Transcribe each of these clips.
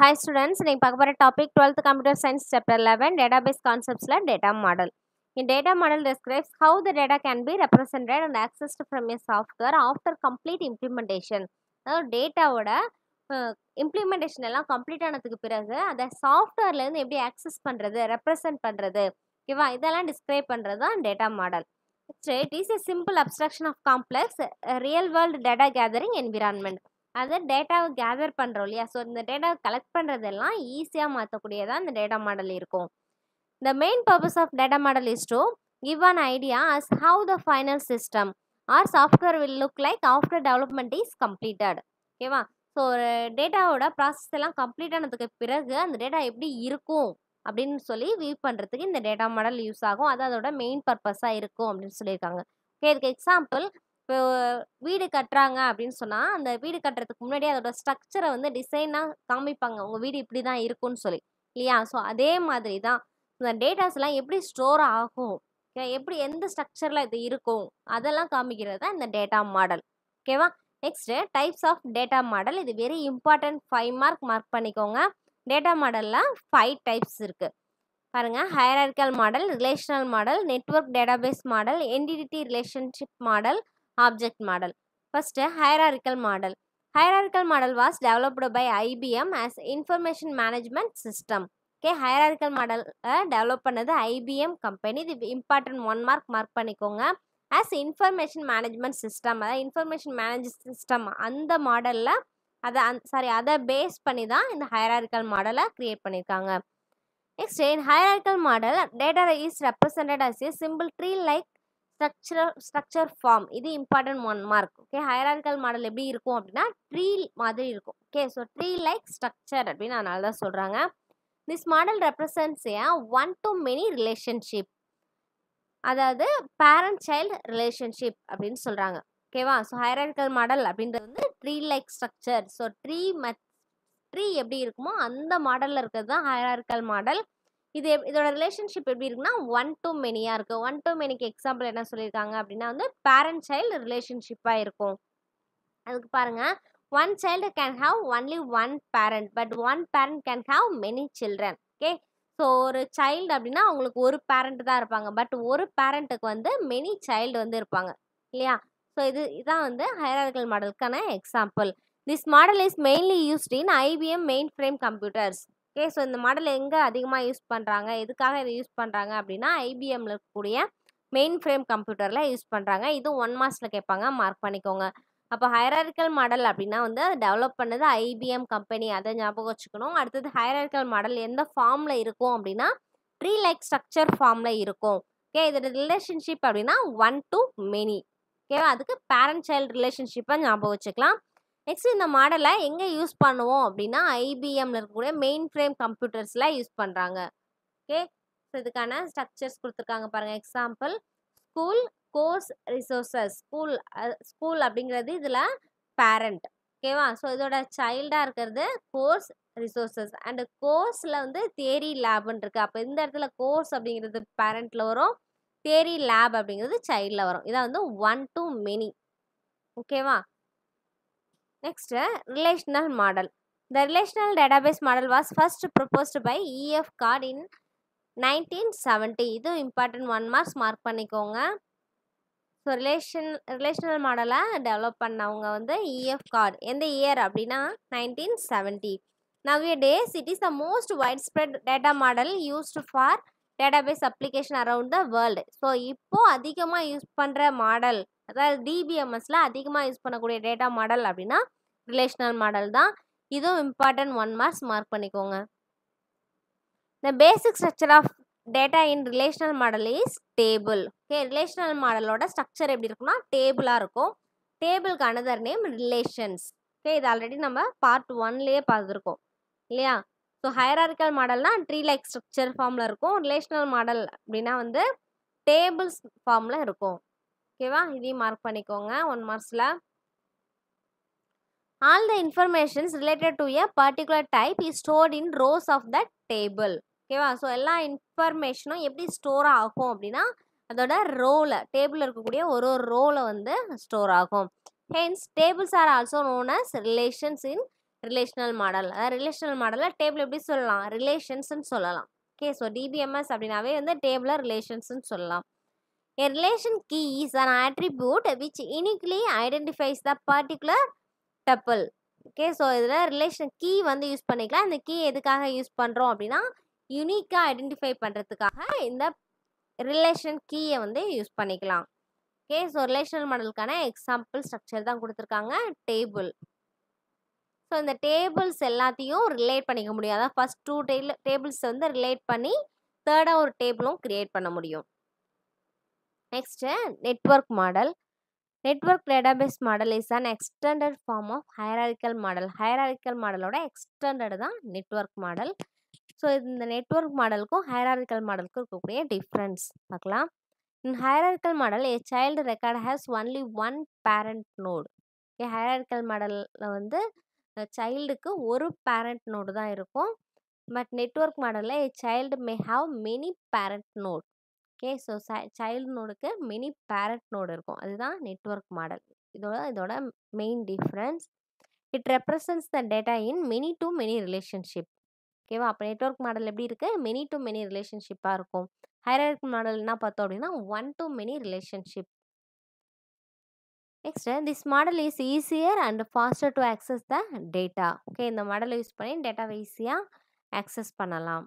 Hi students நீங்கள் பார்க்க போகிற topic twelfth computer science chapter eleven database கான்செப்ட்ஸில் data model in data model describes how the data can be represented and accessed from a software after complete implementation அதாவது டேட்டாவோட implementation எல்லாம் complete ஆனதுக்கு பிறகு அதை சாஃப்ட்வேர்லேருந்து எப்படி ஆக்சஸ் பண்ணுறது ரெப்ரசன்ட் பண்ணுறது ஓகேவா இதெல்லாம் டிஸ்கிரைப் பண்ணுறது தான் data model it is a simple abstraction of complex real world data gathering environment அதை டேட்டாவை கேதர் பண்ணுறோம் இல்லையா? ஸோ இந்த டேட்டாவை கலெக்ட் பண்ணுறதெல்லாம் ஈஸியாக மாற்றக்கூடியதாக இந்த டேட்டா மாடல் இருக்கும். The main purpose of data model is to give an idea as how the final system or software will look like after development is completed. ஓகேவா? ஸோ ஒரு டேட்டாவோட ப்ராசஸ் எல்லாம் கம்ப்ளீட் ஆனதுக்கு பிறகு அந்த டேட்டா எப்படி இருக்கும் அப்படின்னு சொல்லி வியூ பண்ணுறதுக்கு இந்த டேட்டா மாடல் யூஸ் ஆகும். அது அதோட மெயின் பர்பஸாக இருக்கும் அப்படின்னு சொல்லியிருக்காங்க. ஓகே இதுக்கு எக்ஸாம்பிள் இப்போ வீடு கட்டுறாங்க அப்படின்னு சொன்னால் அந்த வீடு கட்டுறதுக்கு முன்னாடி அதோட ஸ்ட்ரக்சரை வந்து டிசைனாக காமிப்பாங்க. உங்கள் வீடு இப்படி தான் இருக்கும்னு சொல்லி. இல்லையா? ஸோ அதே மாதிரி தான் இந்த டேட்டாஸ்லாம் எப்படி ஸ்டோர் ஆகும்? எப்படி எந்த ஸ்ட்ரக்சரில் இது இருக்கும்? அதெல்லாம் காமிக்கிறது தான் இந்த டேட்டா மாடல் ஓகேவா next types of data model இது very important five mark mark பண்ணிக்கோங்க. டேட்டா மாடலில் ஃபைவ் டைப்ஸ் இருக்குது பாருங்கள் hierarchical model relational model network database model entity relationship model object model. First hierarchical model hierarchical model was developed by IBM as information management system okay hierarchical மாடலை develop பண்ணது IBM company இது important one mark mark பண்ணிக்கோங்க. As information management system அதாவது information manage system அந்த மாடலில் அதை அந் sorry அதை பேஸ் பண்ணி தான் இந்த ஹைராரிக்கல் மாடலை க்ரியேட் பண்ணியிருக்காங்க next in hierarchical model data is represented as a simple tree like structure structure form. இது important one mark. Okay? Hierarchical model எப்படி இருக்கும் அப்படின்னா ட்ரீ மாதிரி இருக்கும். Okay? So tree like structure அப்படின்னு அதனால தான் சொல்கிறாங்க this model represents a one to many relationship அதாவது பேரண்ட் சைல்டு ரிலேஷன்ஷிப் அப்படின்னு சொல்கிறாங்க ஓகேவா? ஸோ ஹைராரிக்கல் மாடல் அப்படின்றது வந்து tree like structure. So tree மெத் tree எப்படி இருக்குமோ அந்த மாடலில் இருக்கிறது தான் ஹைராரிக்கல் மாடல். இது இதோட ரிலேஷன்ஷிப் எப்படி இருக்குன்னா ஒன் டு மெனியாக இருக்குது ஒன் டு மெனிக்கு எக்ஸாம்பிள் என்ன சொல்லியிருக்காங்க அப்படின்னா வந்து பேரண்ட் சைல்டு ரிலேஷன்ஷிப்பாக இருக்கும். அதுக்கு பாருங்கள் one child can have only one parent but one parent can have many children okay so ஒரு சைல்டு அப்படின்னா அவங்களுக்கு ஒரு பேரண்ட் தான் இருப்பாங்க. பட் ஒரு பேரண்ட்டுக்கு வந்து மெனி சைல்டு வந்து இருப்பாங்க. இல்லையா? ஸோ இது இதான் வந்து hierarchical மாடலுக்கான example this model is mainly used in IBM mainframe computers okay. So இந்த மாடல் எங்கே அதிகமாக யூஸ் பண்ணுறாங்க எதுக்காக இதை யூஸ் பண்ணுறாங்க அப்படின்னா ஐபிஎம்மில் இருக்கக்கூடிய மெயின் ஃப்ரேம் கம்ப்யூட்டரில் யூஸ் பண்ணுறாங்க இது ஒன் மாதத்தில் கேட்பாங்க. மார்க் பண்ணிக்கோங்க. அப்போ ஹைராரிக்கல் மாடல் அப்படின்னா வந்து அதை டெவலப் பண்ணது ஐபிஎம் கம்பெனி. அதை ஞாபகம் வச்சுக்கணும். அடுத்தது ஹைராரிக்கல் மாடல் எந்த ஃபார்மில் இருக்கும் அப்படின்னா ட்ரீ லைக் ஸ்ட்ரக்சர் ஃபார்மில் இருக்கும். ஓகே. இதோட ரிலேஷன்ஷிப் அப்படின்னா ஒன் டு மெனி ஓகேவா? அதுக்கு பேரண்ட் சைல்டு ரிலேஷன்ஷிப்பை ஞாபகம் வச்சுக்கலாம். நெக்ஸ்ட் இந்த மாடலை எங்கே யூஸ் பண்ணுவோம் அப்படின்னா ஐபிஎம்ல இருக்கக்கூடிய மெயின் ஃப்ரேம் கம்ப்யூட்டர்ஸில் யூஸ் பண்ணுறாங்க ஓகே? ஸோ இதுக்கான ஸ்ட்ரக்சர்ஸ் கொடுத்துருக்காங்க பாருங்கள் example school course resources school school அப்படிங்கிறது இதில் பேரண்ட். ஓகேவா? ஸோ இதோட சைல்டாக இருக்கிறது கோர்ஸ் ரிசோர்ஸஸ் அண்டு கோர்ஸில் வந்து தேரி லேப்னு இருக்குது அப்போ இந்த இடத்துல கோர்ஸ் அப்படிங்கிறது பேரண்ட்டில் வரும். தேரி லேப் அப்படிங்கிறது சைல்டில் வரும். இதான் வந்து ஒன் டு மெனி. ஓகேவா? Next relational model the relational database model was first proposed by E F Codd in nineteen seventy இதுவும் இம்பார்ட்டன்ட் ஒன் மார்க்ஸ் மார்க் பண்ணிக்கோங்க. ஸோ ரிலேஷன் ரிலேஷனல் மாடலை டெவலப் பண்ணவங்க வந்து இஎஃப் கார்டு எந்த இயர் அப்படின்னா nineteen seventy nowadays it is the most wide spread data model used for database application around the world so இப்போது அதிகமாக use பண்ணுற model அதாவது டிபிஎம்எஸில் அதிகமாக யூஸ் பண்ணக்கூடிய டேட்டா மாடல் அப்படின்னா ரிலேஷனல் மாடல் தான். இதுவும் இம்பார்ட்டன்ட் ஒன் மார்க்ஸ் மார்க் பண்ணிக்கோங்க. The basic structure of data in relational model is table okay relational மாடலோட structure எப்படி இருக்குன்னா டேபிளாக இருக்கும். டேபிளுக்கு அனதர் நேம் ரிலேஷன்ஸ் ஓகே இது ஆல்ரெடி நம்ம பார்ட் ஒன்லேயே பார்த்துருக்கோம். இல்லையா? ஸோ ஹைராரிக்கல் மாடல்னா ட்ரீ லைக் ஸ்ட்ரக்சர் ஃபார்மில் இருக்கும். ரிலேஷனல் மாடல் அப்படின்னா வந்து டேபிள்ஸ் ஃபார்மில் இருக்கும். ஓகேவா? இதையும் மார்க் பண்ணிக்கோங்க one மார்க்ஸில் all the informations related to a particular type is stored in rows of the table ஓகேவா? ஸோ எல்லா இன்ஃபர்மேஷனும் எப்படி ஸ்டோர் ஆகும் அப்படின்னா அதோட ரோவில் டேபிளில் இருக்கக்கூடிய ஒரு ஒரு ரோவில் வந்து ஸ்டோர் ஆகும். Hence tables are also known as relations in relational model அதாவது ரிலேஷனல் மாடலில் டேபிள் எப்படி சொல்லலாம்? ரிலேஷன்ஸ்னு சொல்லலாம். ஓகே ஸோ டிபிஎம்எஸ் அப்படின்னாவே வந்து டேபிளில் ரிலேஷன்ஸ்னு சொல்லலாம். A relation key is an attribute which uniquely identifies the particular tuple. Okay so இதில் ரிலேஷன் கீ வந்து யூஸ் பண்ணிக்கலாம். இந்த கீ எதுக்காக யூஸ் பண்ணுறோம் அப்படின்னா யூனிக்காக ஐடென்டிஃபை பண்ணுறதுக்காக இந்த ரிலேஷன் கீயை வந்து யூஸ் பண்ணிக்கலாம். ஓகே ஸோ ரிலேஷனல் மாடலுக்கான எக்ஸாம்பிள் ஸ்ட்ரக்சர் தான் கொடுத்துருக்காங்க. டேபிள் ஸோ இந்த டேபிள்ஸ் எல்லாத்தையும் ரிலேட் பண்ணிக்க முடியும். அதான் ஃபஸ்ட் டூ டேபிள் டேபிள்ஸ் வந்து ரிலேட் பண்ணி தேர்டாக ஒரு டேபிளும் க்ரியேட் பண்ண முடியும். Next network model network database model is an extended form of hierarchical model hierarchical மாடலோட extended தான் நெட்வொர்க் மாடல் ஸோ இந்த நெட்வொர்க் மாடலுக்கும் ஹைராரிக்கல் மாடலுக்கும் இருக்கக்கூடிய டிஃப்ரென்ஸ் பார்க்கலாம். In hierarchical model a child record has only one parent node a hierarchical மாடலில் வந்து சைல்டுக்கு ஒரு parent node தான் இருக்கும். பட் நெட்வொர்க் மாடலில் a child may have many parent node okay. So child நோடுக்கு மெனி பேரட் நோடு இருக்கும். அதுதான் நெட்வொர்க் மாடல். இதோட இதோட main difference. It represents the data in many to many relationship. ஓகேவா? அப்போ நெட்வொர்க் மாடல் எப்படி இருக்குது மெனி டு மெனி ரிலேஷன்ஷிப்பாக இருக்கும். ஹைரார்க் மாடல் என்ன பார்த்தோம் அப்படின்னா one to many relationship. Next this model is easier and faster to access the data. Okay இந்த மாடலை யூஸ் பண்ணி டேட்டாவை ஈஸியாக ஆக்சஸ் பண்ணலாம்.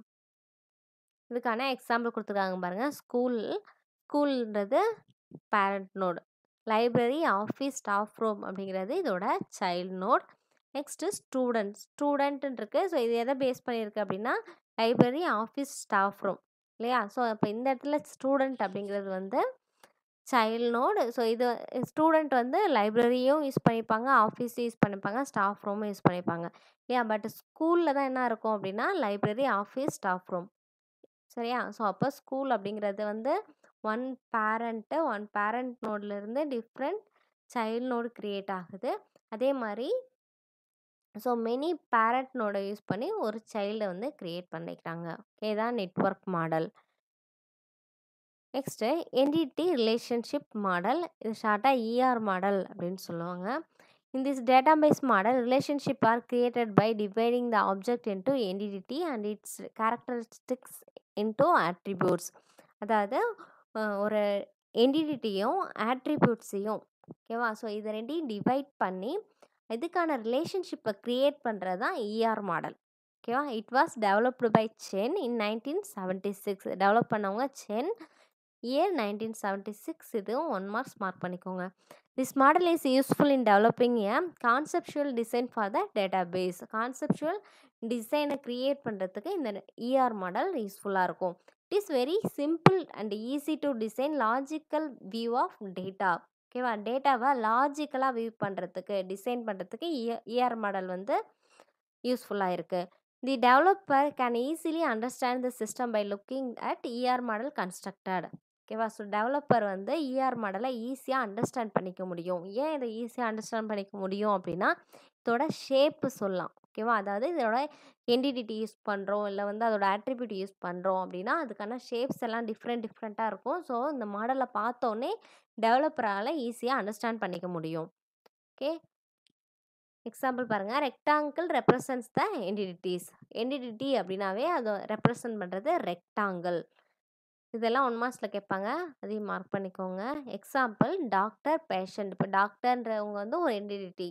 இதுக்கான எக்ஸாம்பிள் கொடுத்துருக்காங்க பாருங்கள் school ஸ்கூல்ன்றது parent node library office staff room அப்படிங்கிறது இதோட சைல்ட் நோட் நெக்ஸ்ட்டு ஸ்டூடெண்ட் ஸ்டூடெண்ட்டுன்னு இருக்குது ஸோ இது எதை பேஸ் பண்ணியிருக்கு அப்படின்னா லைப்ரரி ஆஃபீஸ் ஸ்டாஃப் ரூம் இல்லையா? ஸோ அப்போ இந்த இடத்துல ஸ்டூடெண்ட் அப்படிங்கிறது வந்து சைல்ட் நோடு ஸோ இது ஸ்டூடெண்ட் வந்து லைப்ரரியும் யூஸ் பண்ணிப்பாங்க ஆஃபீஸும் யூஸ் பண்ணிப்பாங்க ஸ்டாஃப் ரூமும் யூஸ் பண்ணிப்பாங்க. இல்லையா? பட் ஸ்கூலில் தான் என்ன இருக்கும் அப்படின்னா லைப்ரரி ஆஃபீஸ் ஸ்டாஃப் ரூம் சரியா? ஸோ அப்போ ஸ்கூல் அப்படிங்கிறது வந்து ஒன் பேரண்ட்டு ஒன் பேரண்ட் நோட்லேருந்து டிஃப்ரெண்ட் சைல்ட் நோடு க்ரியேட் ஆகுது. அதே மாதிரி ஸோ மெனி பேரண்ட் நோடை யூஸ் பண்ணி ஒரு சைல்டை வந்து க்ரியேட் பண்ணிக்கிறாங்க. ஓகே தான் network model. Next entity relationship model. இது ஷார்ட்டாக இஆர் மாடல் அப்படின்னு சொல்லுவாங்க. In this database model relationship are created by dividing the object into entity and its characteristics into attributes அதாவது ஒரு என்டிடிட்டியும் ஆட்ரிபியூட்ஸையும் ஓகேவா ஸோ இதை ரெண்டையும் டிவைட் பண்ணி இதுக்கான ரிலேஷன்ஷிப்பை க்ரியேட் பண்ணுறது தான் இஆர் மாடல் ஓகேவா it was developed by Chen in nineteen seventy six develop பண்ணவங்க Chen year nineteen seventy six இதுவும் ஒன் மார்க்ஸ் மார்க் பண்ணிக்கோங்க. This model is useful in developing a conceptual design for the database conceptual டிசைனை create பண்ணுறதுக்கு இந்த ER model யூஸ்ஃபுல்லாக இருக்கும். It is very simple and easy to design logical view of data ஓகேவா டேட்டாவை லாஜிக்கலாக view பண்ணுறதுக்கு டிசைன் பண்ணுறதுக்கு இஆர் மாடல் வந்து யூஸ்ஃபுல்லாக இருக்குது the developer can easily understand the system by looking at ER model constructed ஓகேவா? ஸோ டெவலப்பர் வந்து இஆர் மாடலை ஈஸியாக அண்டர்ஸ்டாண்ட் பண்ணிக்க முடியும். ஏன் இதை ஈஸியாக அண்டர்ஸ்டாண்ட் பண்ணிக்க முடியும் அப்படின்னா இதோட ஷேப்பு சொல்லலாம். ஓகேவா? அதாவது இதோட என்டிடிட்டி யூஸ் பண்ணுறோம் இல்லை வந்து அதோட ஆட்ரிபியூட் யூஸ் பண்ணுறோம் அப்படின்னா அதுக்கான ஷேப்ஸ் எல்லாம் டிஃப்ரெண்ட் டிஃப்ரெண்ட்டாக இருக்கும். ஸோ இந்த மாடலை பார்த்தோன்னே டெவலப்பரால் ஈஸியாக அண்டர்ஸ்டாண்ட் பண்ணிக்க முடியும். ஓகே? எக்ஸாம்பிள் பாருங்கள் rectangle represents the entities entity அப்படின்னாவே அதை ரெப்ரசன்ட் பண்ணுறது ரெக்டாங்கிள் இதெல்லாம் ஒன் மார்க்ஸில் கேட்பாங்க. அதையும் மார்க் பண்ணிக்கோங்க. எக்ஸாம்பிள் டாக்டர் பேஷண்ட் இப்போ டாக்டர்ன்றவங்க வந்து ஒரு என்டிடிட்டி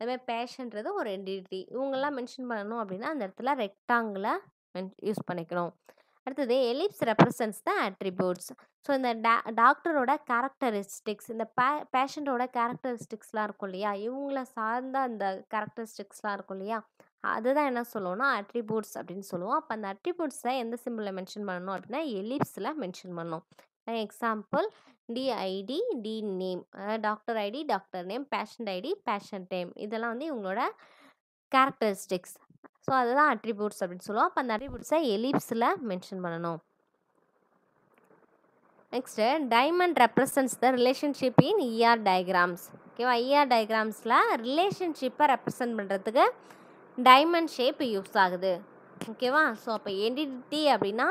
அதுமாதிரி பேஷண்ட்றது ஒரு என்டிடிட்டி இவங்கெல்லாம் மென்ஷன் பண்ணணும் அப்படின்னா அந்த இடத்துல ரெக்டாங்கிளை மென் யூஸ் பண்ணிக்கணும். அடுத்தது ellipse represents the attributes so இந்த டா டாக்டரோட கேரக்டரிஸ்டிக்ஸ் இந்த பே பேஷண்ட்டோட கேரக்டரிஸ்டிக்ஸ்லாம் இருக்கும் இல்லையா? இவங்கள சார்ந்த அந்த கேரக்டரிஸ்டிக்ஸ்லாம் இருக்கும் இல்லையா? அதுதான் என்ன சொல்லுவோம்னா அட்ரிபியூட்ஸ் அப்படின்னு சொல்லுவோம். அப்போ அந்த அட்ரிபியூட்ஸை எந்த சிம்பிளில் மென்ஷன் பண்ணணும் அப்படின்னா எலிப்ஸில் மென்ஷன் பண்ணணும். Example DID D name doctor ID doctor name patient ID patient name இதெல்லாம் வந்து இவங்களோட கேரக்டரிஸ்டிக்ஸ் ஸோ அதுதான் அட்ரிபியூட்ஸ் அப்படின்னு சொல்லுவோம். அப்போ அந்த அட்ரிபியூட்ஸை எலிப்ஸில் மென்ஷன் பண்ணணும். Next diamond represents the relationship in ER diagrams ஓகேவா இஆர் டயக்ராம்ஸில் ரிலேஷன்ஷிப்பை ரெப்ரசன்ட் பண்ணுறதுக்கு டைமண்ட் ஷேப் யூஸ் ஆகுது. ஓகேவா ஸோ அப்போ என்டிடி அப்படின்னா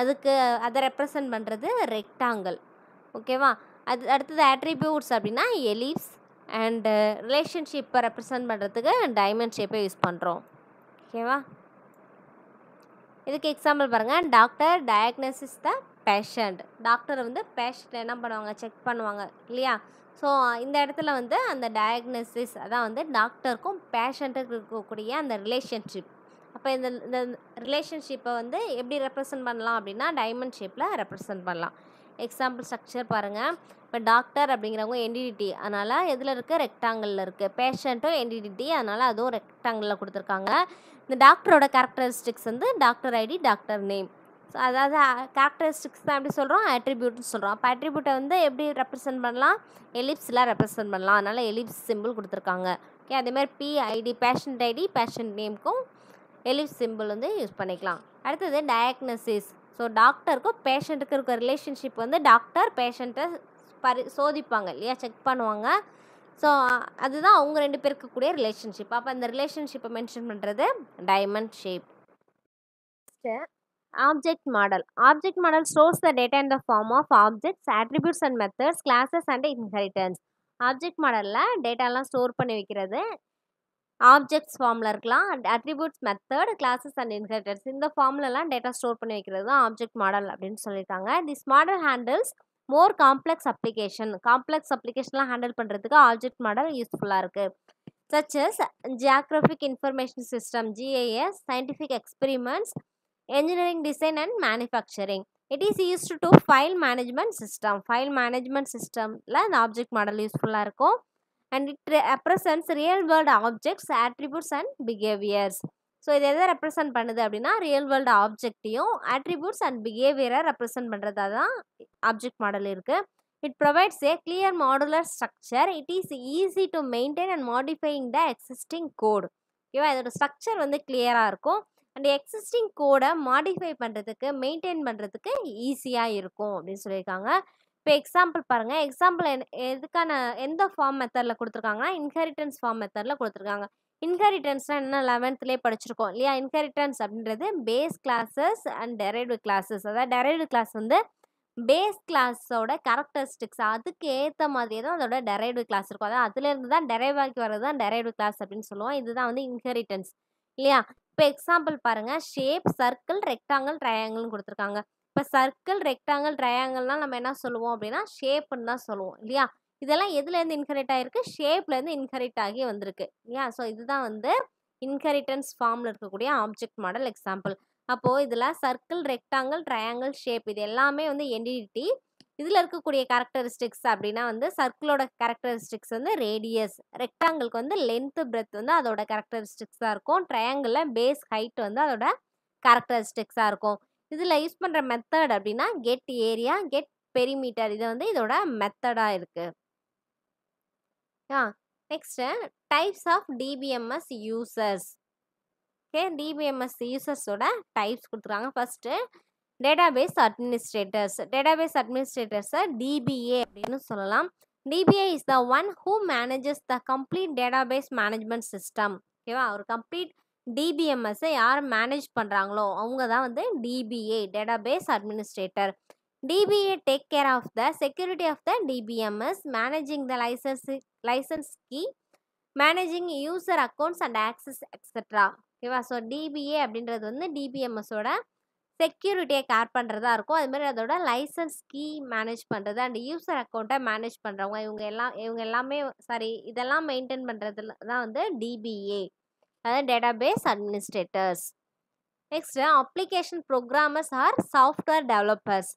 அதுக்கு அதை ரெப்ரசன்ட் பண்ணுறது ரெக்டாங்கிள் ஓகேவா அது அடுத்தது ஆட்ரிபியூட்ஸ் அப்படின்னா எலிப்ஸ் அண்டு ரிலேஷன்ஷிப்பை ரெப்ரசன்ட் பண்ணுறதுக்கு டைமண்ட் ஷேப்பை யூஸ் பண்ணுறோம் ஓகேவா இதுக்கு எக்ஸாம்பிள் பாருங்கள் doctor diagnosis the patient doctor வந்து பேஷண்ட் என்ன பண்ணுவாங்க? செக் பண்ணுவாங்க. இல்லையா? ஸோ இந்த இடத்துல வந்து அந்த டயக்னோசிஸ் அதான் வந்து டாக்டருக்கும் பேஷண்ட்டுக்கு இருக்கக்கூடிய அந்த ரிலேஷன்ஷிப். அப்போ இந்த இந்த ரிலேஷன்ஷிப்பை வந்து எப்படி ரெப்ரசன்ட் பண்ணலாம் அப்படின்னா டைமண்ட் ஷேப்பில் ரெப்ரசன்ட் பண்ணலாம். எக்ஸாம்பிள் ஸ்ட்ரக்சர் பாருங்கள் இப்போ டாக்டர் அப்படிங்கிறவங்க என்டிடிடி அதனால் எதில் இருக்குது ரெக்டாங்கிளில் இருக்குது பேஷண்ட்டும் என்டிடிடி அதனால் அதுவும் ரெக்டாங்கிளில் கொடுத்துருக்காங்க. இந்த டாக்டரோட கேரக்டரிஸ்டிக்ஸ் வந்து doctor ID doctor name. So அதாவது கேரக்டரிஸ்டிக்ஸ் தான் எப்படி சொல்கிறோம் அட்ரிபியூட்னு சொல்கிறோம் அப்போ அட்ரிபியூட்டை வந்து எப்படி ரெப்ரசென்ட் பண்ணலாம்? எலிப்ஸில் ரெப்ரசென்ட் பண்ணலாம். அதனால் எலிப்ஸ் சிம்பிள் கொடுத்துருக்காங்க. ஓகே அதேமாதிரி பிஐடி பேஷண்ட் ஐடி பேஷண்ட் நேமுக்கும் எலிப்ஸ் சிம்பிள் வந்து யூஸ் பண்ணிக்கலாம். அடுத்தது டயக்னசிஸ் ஸோ டாக்டருக்கும் பேஷண்ட்டுக்கு இருக்க ரிலேஷன்ஷிப் வந்து டாக்டர் பேஷண்ட்டை பரி சோதிப்பாங்க இல்லையா? செக் பண்ணுவாங்க. ஸோ அதுதான் அவங்க ரெண்டு பேருக்கு கூடிய ரிலேஷன்ஷிப் அப்போ அந்த ரிலேஷன்ஷிப்பை மென்ஷன் பண்ணுறது diamond shape object model object model stores the data in the form of objects attributes and methods classes and inheritance object மாடலில் டேட்டாலாம் ஸ்டோர் பண்ணி வைக்கிறது. ஆப்ஜெக்ட்ஸ் ஃபார்மில் இருக்கலாம். Attributes method classes and inheritance இந்த ஃபார்ம்லலாம் டேட்டா ஸ்டோர் பண்ணி வைக்கிறது தான் ஆப்ஜெக்ட் மாடல் அப்படின்னு சொல்லியிருக்காங்க. This model handles more complex application complex அப்ளிகேஷன்லாம் handle பண்ணுறதுக்கு ஆப்ஜெக்ட் மாடல் யூஸ்ஃபுல்லாக இருக்குது such as geographic information system GIS scientific experiments engineering design and manufacturing. It is used to file management system. File management systemல அந்த object model யூஸ்ஃபுல்லாக இருக்கும். And it represents real world objects attributes and behaviours so இது எதை represent பண்ணுது அப்படின்னா real world ஆப்ஜெக்டையும் attributes and பிஹேவியரை ரெப்ரசன்ட் பண்ணுறதா தான் ஆப்ஜெக்ட் மாடல் இருக்குது it provides a clear modular structure it is easy to maintain and modifying the existing code ஓகேவா இதோட ஸ்ட்ரக்சர் வந்து கிளியராக இருக்கும். அண்ட் எக்ஸிஸ்டிங் கோடை மாடிஃபை பண்ணுறதுக்கு மெயின்டைன் பண்ணுறதுக்கு ஈஸியாக இருக்கும் அப்படின்னு சொல்லியிருக்காங்க. இப்போ எக்ஸாம்பிள் பாருங்கள் எக்ஸாம்பிள் எதுக்கான எந்த ஃபார்ம் மெத்தடில் கொடுத்துருக்காங்கன்னா இன்ஹெரிட்டன்ஸ் ஃபார்ம் மெத்தடில் கொடுத்துருக்காங்க. இன்ஹெரிட்டன்ஸ்னால் என்ன? லெவன்த்லேயே படிச்சிருக்கோம் இல்லையா? இன்ஹெரிட்டன்ஸ் அப்படின்றது base classes and derived classes அதாவது டெரைவ்டு கிளாஸ் வந்து பேஸ் கிளாஸோட கேரக்டரிஸ்டிக்ஸ் அதுக்கு ஏற்ற மாதிரியே தான் அதோட டெரைவ்டு கிளாஸ் இருக்கும். அதாவது அதுலேருந்து தான் டெரைவ் ஆகி வர்றது தான் டெரைவ்டு கிளாஸ் அப்படின்னு சொல்லுவோம். இதுதான் வந்து இன்ஹெரிட்டன்ஸ் இல்லையா? இப்போ எக்ஸாம்பிள் பாருங்கள் ஷேப் சர்க்கிள் ரெக்டாங்கிள் ட்ரையாங்கிள்னு கொடுத்துருக்காங்க. இப்போ சர்க்கிள் ரெக்டாங்கிள் ட்ரையாங்கிள்னால் நம்ம என்ன சொல்லுவோம் அப்படின்னா ஷேப்புன்னு தான் சொல்லுவோம் இல்லையா? இதெல்லாம் எதுலேருந்து இன்ஹெரிட் ஆகிருக்கு ஷேப்லேருந்து இன்ஹெரிட் ஆகி வந்திருக்கு இல்லையா? ஸோ இதுதான் வந்து இன்ஹெரிட்டன்ஸ் ஃபார்மில் இருக்கக்கூடிய ஆப்ஜெக்ட் மாடல் எக்ஸாம்பிள் அப்போது இதில் சர்க்கிள் ரெக்டாங்கிள் ட்ரையாங்கிள் ஷேப் இது எல்லாமே வந்து என்டிடி இதில் இருக்கக்கூடிய கேரக்டரிஸ்டிக்ஸ் அப்படின்னா வந்து சர்க்கிளோட கேரக்டரிஸ்டிக்ஸ் வந்து ரேடியஸ் ரெக்டாங்கிளுக்கு வந்து லென்த்து பிரெத் வந்து அதோட கேரக்டரிஸ்டிக்ஸாக இருக்கும். ட்ரையாங்கிளில் பேஸ் ஹைட் வந்து அதோட கேரக்டரிஸ்டிக்ஸாக இருக்கும். இதில் யூஸ் பண்ணுற மெத்தட் அப்படின்னா கெட் ஏரியா கெட் பெரிமீட்டர் இது வந்து இதோட மெத்தடாக இருக்குது ஆ next types of DBMS users okay DBMS யூசர்ஸோட டைப்ஸ் கொடுத்துருக்காங்க. ஃபஸ்ட்டு டேட்டாபேஸ் அட்மினிஸ்ட்ரேட்டர்ஸ் டேட்டாபேஸ் அட்மினிஸ்ட்ரேட்டர்ஸை டிபிஏ அப்படின்னு சொல்லலாம். DBA is the one who manages the complete database management system ஓகேவா ஒரு கம்ப்ளீட் டிபிஎம்எஸ்ஸை யார் மேனேஜ் பண்ணுறாங்களோ அவங்க தான் வந்து DBA database administrator DBA take care of the security of the DBMS managing the licence licence key managing user accounts and access etcetera ஓகேவா so DBA அப்படின்றது வந்து டிபிஎம்எஸோட செக்யூரிட்டியை கேர் பண்ணுறதா இருக்கும். அதுமாதிரி அதோட லைசன்ஸ் கீ மேனேஜ் பண்ணுறது அண்ட் யூசர் அக்கௌண்ட்டை மேனேஜ் பண்ணுறவங்க இவங்க எல்லாம் இவங்க எல்லாமே சாரி இதெல்லாம் மெயின்டைன் பண்ணுறதுல தான் வந்து டிபிஏ அதாவது database administrators. Next application programmers or software developers.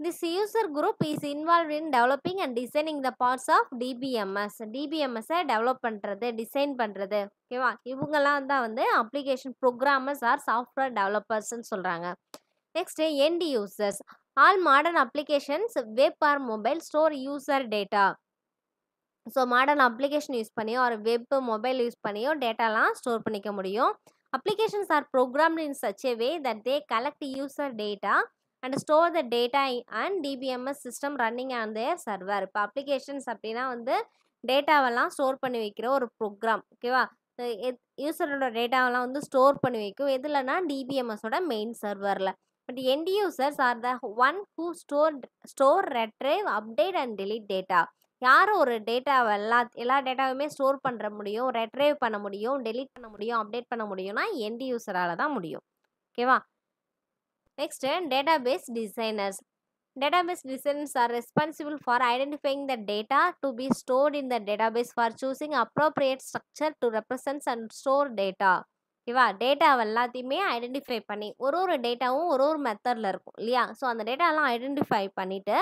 This user group is involve in developing and designing the parts of DBMS டிபிஎம்எஸ்ஸை develop பண்ணுறது டிசைன் பண்ணுறது ஓகேவா இவங்கெல்லாம் தான் வந்து அப்ளிகேஷன் ப்ரோக்ராமர்ஸ் ஆர் சாஃப்ட்வேர் டெவலப்பர்ஸ்ன்னு சொல்கிறாங்க next end users all modern applications web or mobile store user data so modern application use பண்ணியோ ஒரு வெப் மொபைல் யூஸ் பண்ணியோ டேட்டாலாம் ஸ்டோர் பண்ணிக்க முடியும். Applications are programmed in such a way that they collect user data and store the data and DBMS system running on their server இப்போ applications அப்படின்னா வந்து டேட்டாவெல்லாம் store பண்ணி வைக்கிற ஒரு ப்ரோக்ராம் ஓகேவா யூசரோட டேட்டாவெல்லாம் வந்து ஸ்டோர் பண்ணி வைக்கும். எதுலனா டிபிஎம்எஸோட மெயின் சர்வரில் but end users are the one who store store retrieve update and delete data யார் ஒரு டேட்டாவை எல்லா எல்லா டேட்டாவுமே ஸ்டோர் பண்ணுற முடியும் ரெட்ரைவ் பண்ண முடியும் டெலீட் பண்ண முடியும் அப்டேட் பண்ண முடியும்னா எண்ட் யூசரால் தான் முடியும். ஓகேவா next database designers Database designers are responsible for identifying the data to be stored in the database for choosing appropriate structure to represent and store data. ஓகேவா டேட்டாவை எல்லாத்தையுமே ஐடென்டிஃபை பண்ணி ஒரு ஒரு டேட்டாவும் ஒரு ஒரு மெத்தடில் இருக்கும் இல்லையா? ஸோ அந்த டேட்டாலாம் ஐடென்டிஃபை பண்ணிவிட்டு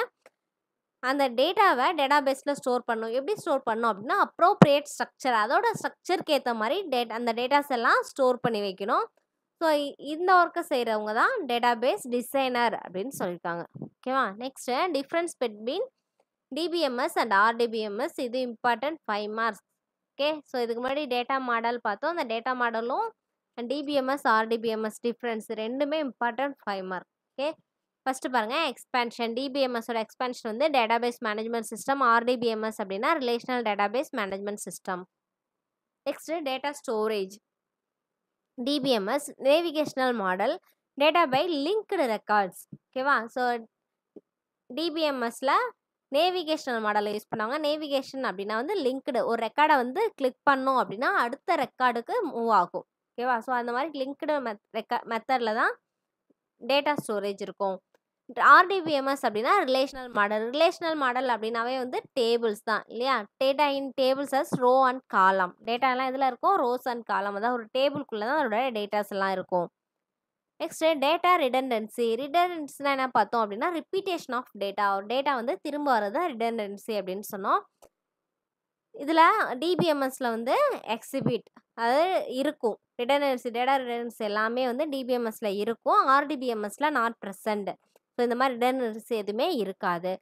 அந்த டேட்டாவை டேட்டாபேஸில் ஸ்டோர் பண்ணும் எப்படி ஸ்டோர் பண்ணும் அப்படின்னா அப்ரோப்ரியேட் ஸ்ட்ரக்சர் அதோட ஸ்ட்ரக்சருக்கு ஏற்ற மாதிரி டேட் அந்த டேட்டாஸ் எல்லாம் ஸ்டோர் பண்ணி வைக்கணும். ஸோ இந்த ஒர்க்கை செய்கிறவங்க தான் டேட்டாபேஸ் டிசைனர் அப்படின்னு சொல்லியிருக்காங்க ஓகேவா? Next difference between DBMS and RDBMS இது important five marks. Okay? So இதுக்கு முன்னாடி டேட்டா மாடல் பார்த்தோம். அந்த டேட்டா மாடலும் டிபிஎம்எஸ் ஆர்டிபிஎம்எஸ் டிஃப்ரென்ஸ் ரெண்டுமே important five mark. Okay? First பாருங்கள் எக்ஸ்பேன்ஷன். டிபிஎம்எஸோட எக்ஸ்பேன்ஷன் வந்து டேட்டாபேஸ் மேனேஜ்மெண்ட் சிஸ்டம் ஆர்டிபிஎம்எஸ் அப்படின்னா relational database management system. Next data storage. DBMS navigational model data by linked records ஓகேவா so டிபிஎம்எஸில் நேவிகேஷனல் மாடலை use பண்ணுவாங்க. Navigation அப்படின்னா வந்து லிங்க்டு ஒரு ரெக்கார்டை வந்து கிளிக் பண்ணோம் அப்படின்னா அடுத்த ரெக்கார்டுக்கு மூவ் ஆகும். ஓகேவா ஸோ அந்த மாதிரி லிங்க்டு மெத் ரெக்கா மெத்தடில் தான் டேட்டா ஸ்டோரேஜ் இருக்கும். ஆர்டிபிஎம்எஸ் அப்படின்னா ரிலேஷனல் மாடல் ரிலேஷனல் மாடல் அப்படின்னாவே வந்து டேபிள்ஸ் தான் இல்லையா? Data in tables as row and column டேட்டாலாம் இதில் இருக்கும்? ரோஸ் அண்ட் காலம் அதாவது ஒரு டேபிள்குள்ளே தான் அதோட டேட்டாஸ் எல்லாம் இருக்கும். நெக்ஸ்ட்டு டேட்டா ரிடண்டன்சி ரிடண்டன்சினா என்ன பார்த்தோம் அப்படின்னா ரிப்பீட்டேஷன் ஆஃப் டேட்டா ஒரு டேட்டா வந்து திரும்ப வர்றது ரிடண்டன்சி அப்படின்னு சொன்னோம். இதில் டிபிஎம்எஸில் வந்து எக்ஸிபிட் அதாவது இருக்கும். ரிடண்டன்சி டேட்டா ரிடண்டன்சி எல்லாமே வந்து டிபிஎம்எஸில் இருக்கும். ஆர்டிபிஎம்எஸில் நாட் ப்ரெசண்ட் ஸோ இந்த மாதிரி ரிடண்டன்சி எதுவுமே இருக்காது.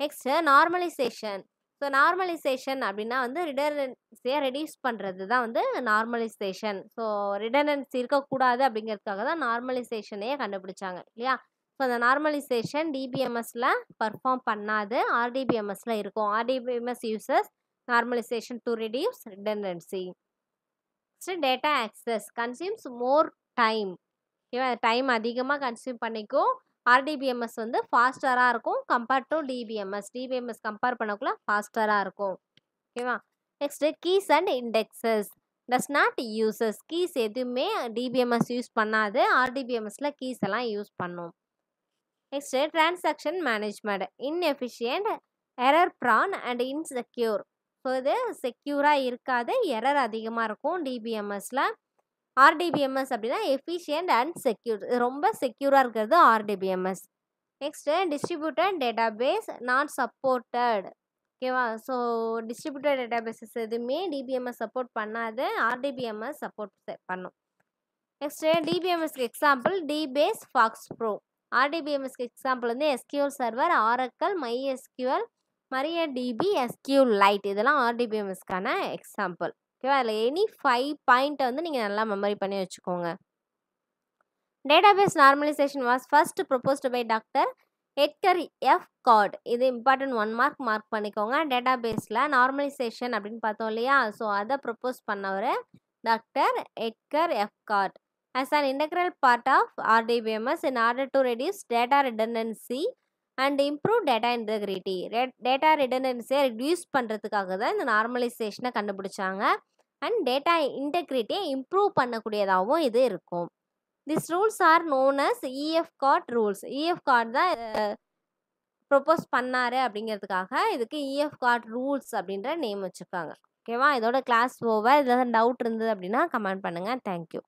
நெக்ஸ்ட்டு நார்மலைசேஷன் ஸோ நார்மலைசேஷன் அப்படின்னா வந்து ரிடண்டன்சியை ரெடியூஸ் பண்ணுறது தான் வந்து நார்மலைசேஷன் ஸோ ரிடண்டன்சி இருக்கக்கூடாது அப்படிங்கிறதுக்காக தான் நார்மலைசேஷனையே கண்டுபிடிச்சாங்க இல்லையா? ஸோ அந்த நார்மலைசேஷன் டிபிஎம்எஸில் பர்ஃபார்ம் பண்ணாது. ஆர்டிபிஎம்எஸில் இருக்கும். RDBMS uses normalization to reduce redundancy next data access consumes more time time அதிகமாக கன்சியூம் பண்ணிக்கும். ஆர்டிபிஎம்எஸ் வந்து ஃபாஸ்டராக இருக்கும் compared to DBMS. DBMS compare பண்ணக்குள்ள ஃபாஸ்டராக இருக்கும். ஓகேவா? Next keys and indexes does not uses. Keys எதுவுமே டிபிஎம்எஸ் யூஸ் பண்ணாது. ஆர்டிபிஎம்எஸில் கீஸ் எல்லாம் யூஸ் பண்ணும். Next transaction management. Inefficient error prone and insecure. So இது செக்யூராக இருக்காது. எரர் அதிகமாக இருக்கும் டிபிஎம்எஸில். ஆர்டிபிஎம்எஸ் அப்படின்னா எஃபிஷியன்ட் அண்ட் செக்யூர் ரொம்ப செக்யூராக இருக்கிறது RDBMS next distributed database not supported ஓகேவா ஸோ டிஸ்ட்ரிபியூட்டட் டேட்டாபேஸஸ் எதுவுமே டிபிஎம்எஸ் சப்போர்ட் பண்ணாது. ஆர்டிபிஎம்எஸ் சப்போர்ட் பண்ணும். நெக்ஸ்ட்டு டிபிஎம்எஸ்க்கு எக்ஸாம்பிள் டிபேஸ் ஃபாக்ஸ் ப்ரோ ஆர்டிபிஎம்எஸ்க்கு எக்ஸாம்பிள் வந்து SQL server Oracle MySQL MariaDB SQLite இதெல்லாம் ஆர்டிபிஎம்எஸ்க்கான எக்ஸாம்பிள் ஓகேவா அதில் எனி ஃபைவ் பாயிண்ட்டை வந்து நீங்கள் நல்லா மெமரி பண்ணி வச்சுக்கோங்க. Database normalisation was first proposed by doctor Edgar F Codd இது இம்பார்ட்டன்ட் ஒன் மார்க் மார்க் பண்ணிக்கோங்க. டேட்டாபேஸில் நார்மலைசேஷன் அப்படின்னு பார்த்தோம் இல்லையா? ஸோ அதை ப்ரொப்போஸ் பண்ணவர் doctor Edgar F Codd as an integral part of RDBMS in order to reduce data redundancy and improve data integrity. Data ரிடண்டன்சியை reduce பண்ணுறதுக்காக தான் இந்த நார்மலைசேஷனை கண்டுபிடிச்சாங்க. அண்ட் டேட்டா இன்டெகிரிட்டியை இம்ப்ரூவ் பண்ணக்கூடியதாகவும் இது இருக்கும். This rules are known as EF Codd rules EF Codd தான் ப்ரொப்போஸ் பண்ணாரு அப்படிங்கிறதுக்காக இதுக்கு இஎஃப் கார்ட் ரூல்ஸ் அப்படின்ற நேம் வச்சுருக்காங்க. ஓகேவா இதோட கிளாஸ் ஓவர் இதில் டவுட் இருந்தது அப்படின்னா கமெண்ட் பண்ணுங்கள் தேங்க்யூ